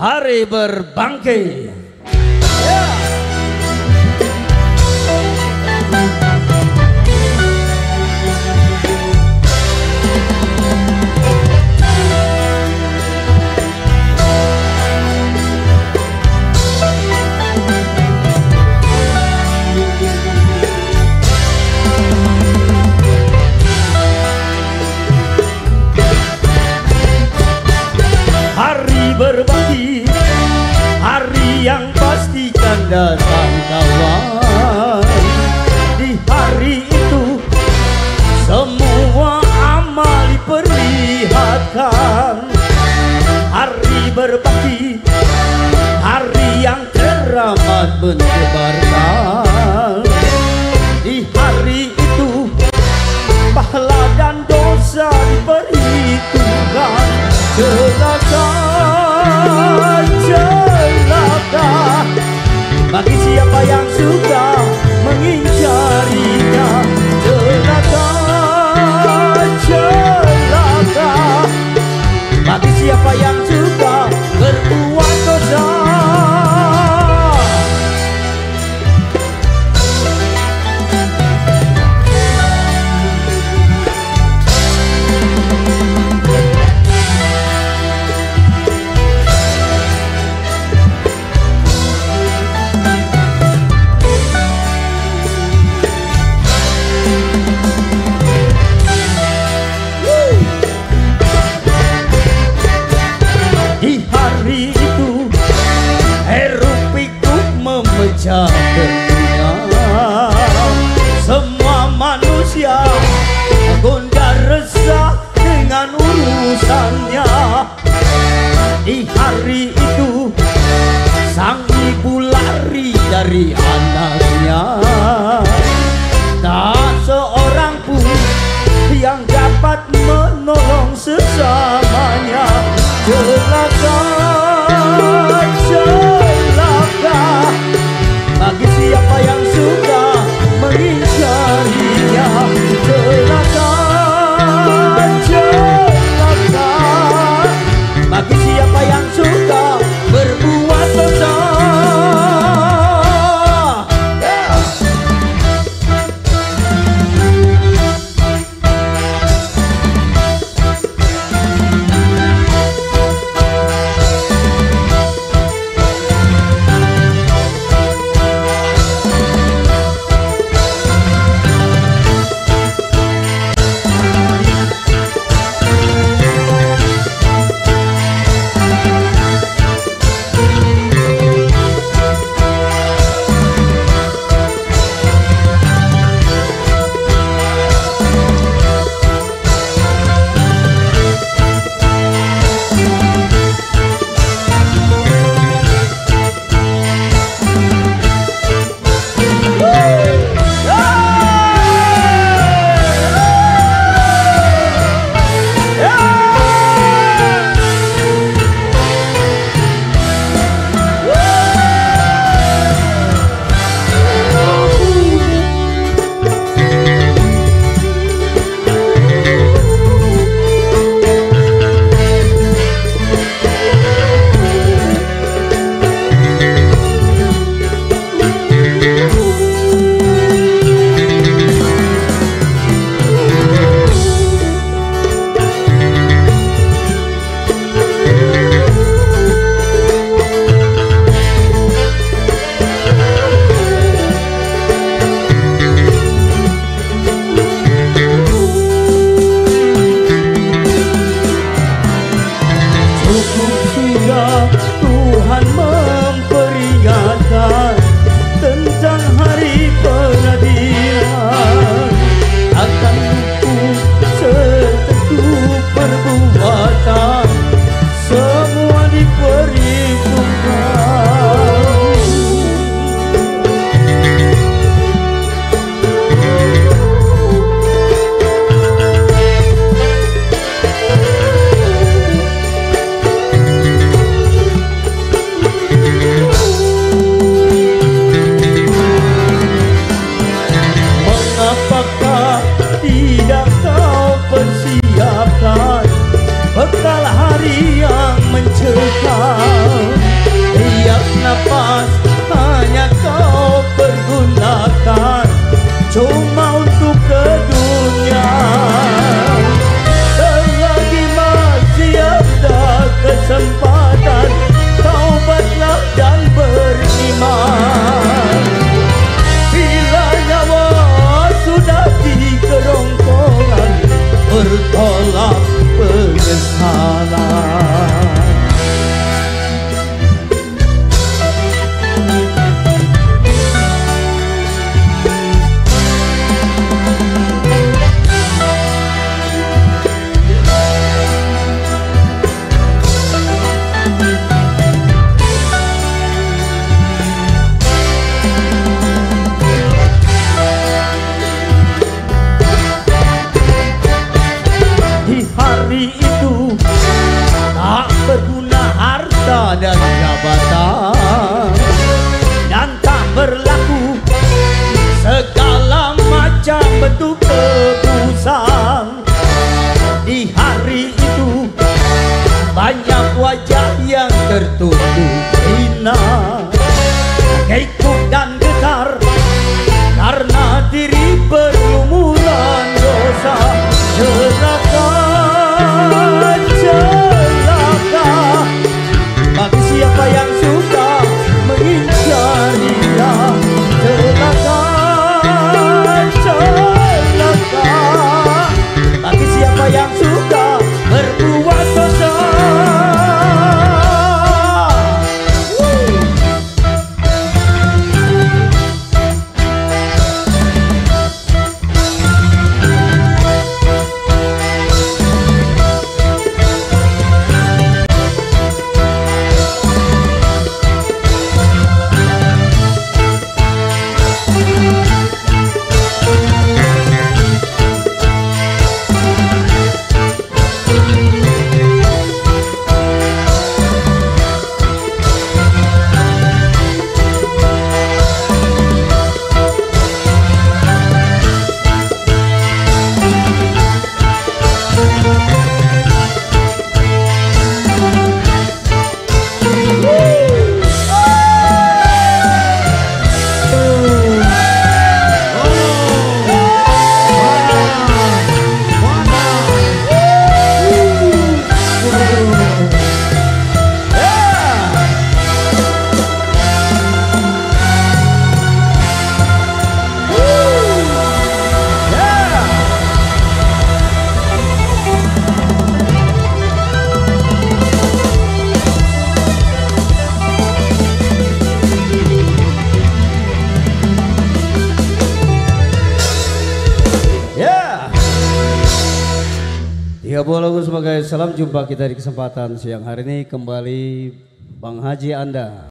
hari berbangkit. Datang kawan Di hari itu Semua amal diperlihatkan. Hari berbakti Hari yang keramat bertebar wajah dunia Semua manusia gonta resah dengan urusannya. Di hari itu sang ibu lari dari anak Hala Tak berguna harta dan jabatan Dan tak berlaku segala macam bentuk kebusan Di hari itu banyak wajah yang tertutup Tiga buah lagu sebagai salam jumpa kita di kesempatan siang hari ini kembali Bang Haji Anda.